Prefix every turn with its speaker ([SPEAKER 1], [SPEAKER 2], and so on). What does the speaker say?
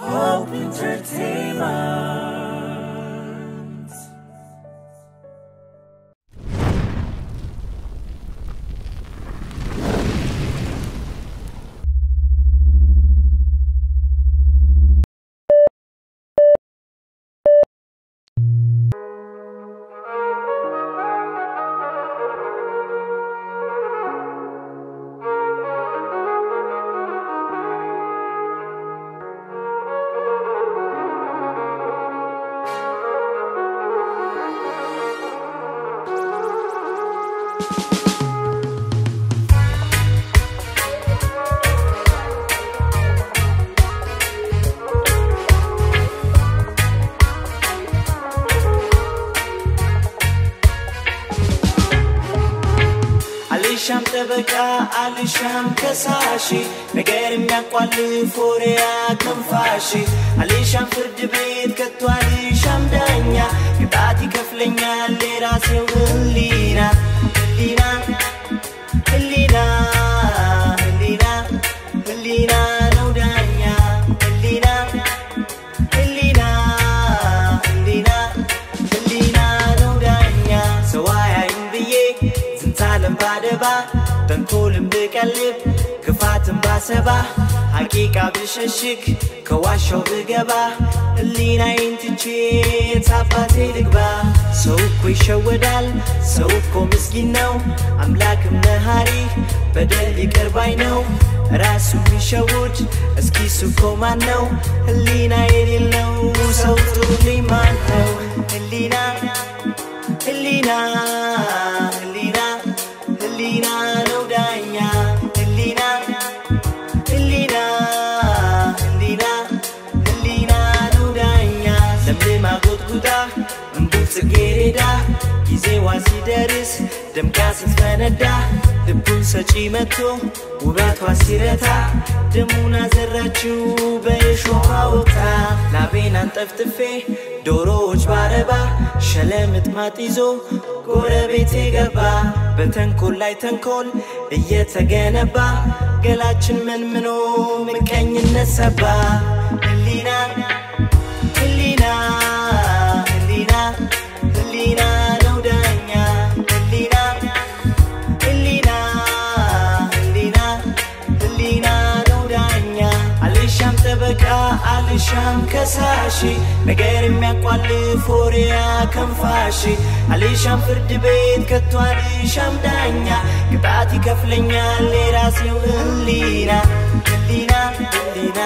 [SPEAKER 1] Hope Entertainment.
[SPEAKER 2] አልሻም ጠበቃ አልሻም ከሳሽ ነገር የሚያቋልፍ ወሬያ ከንፋሽ አልሻም ፍርድ ቤት ከቶ አልሻም ዳኛ ቅጣት ይከፍለኛል የራሴው ባደባ ተንኮልም ብቀልብ ክፋትም ባሰባ ሐቂቃ ብሸሽግ ከዋሻው ብገባ ህሊናዬን ትቼ የታባቴ ልግባ። ሰው እኮ ይሸወዳል ሰው እኮ ምስኪን ነው። አምላክም መሃሪ በደል ይቅር ባይ ነው። ራሱ ቢሸውድ እስኪ እሱ ማን ነው? ህሊና የሌለው ሰው ጥሩልኝ ማን ነው? ህሊና ህሊና ሲደርስ ደምቃ ስትፈነዳ ልቡን ሰጪ መጥቶ ውበቷ ሲረታ ደሙን አዘራችው በእሾህ ወቅታ። ላቤን አንጠፍጥፌ ዶሮዎች ባረባ ሸለምጥማጥ ይዞ ጎረቤቴ ገባ። በተንኮል ላይ ተንኮል እየተገነባ ገላችን መንምኖ ምቀኝነት ሰባ። ህሊና አልሻም ከሳሺ ነገር የሚያቋልፍ ወሬያ ከንፋሺ አልሻም ፍርድ ቤት ከቶ አልሻም ዳኛ ቅጣት ይከፍለኛል የራሴው ህሊና ህሊና ህሊና